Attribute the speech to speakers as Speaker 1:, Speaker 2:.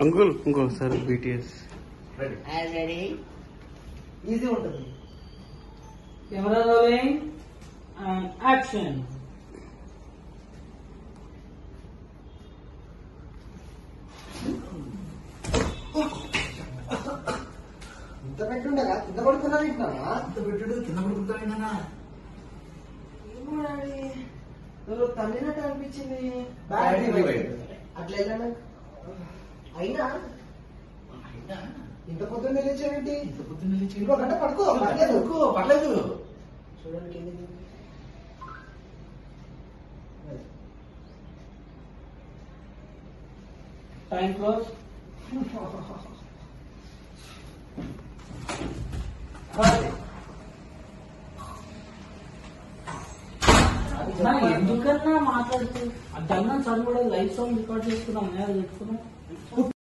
Speaker 1: Uncle ఇంకోసారి BTS
Speaker 2: ready easy ఉంటుంది.
Speaker 3: Camera rolling and action
Speaker 2: ఇంత పెట్టుండగా కింద
Speaker 4: అంత పెట్టుడు కింద
Speaker 2: ఎవరో తల్లినట్టు అనిపించింది. అట్లా వెళ్ళాను? అయినా? ఇంత పొద్దున్న లేచావేంటి?
Speaker 4: ఇంత పొద్దున్న లేచి
Speaker 2: ఇంకో గంట పడుకో పర్లేదు.
Speaker 4: పడుకో, పర్లేదు.
Speaker 2: చూడండి.
Speaker 3: టైం క్లోజ్ ఎందుకన్నా? మాట్లాడుతూ అంత అన్న చదువు కూడా లైవ్ సాంగ్ రికార్డ్ చేసుకున్నాం నేను పెట్టుకున్నాం